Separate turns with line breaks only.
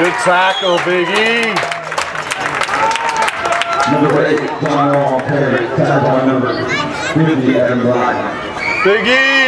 Good tackle, Big E.
Number eight, John Wall Perry, tackle number 50, Adam Black.
Big E.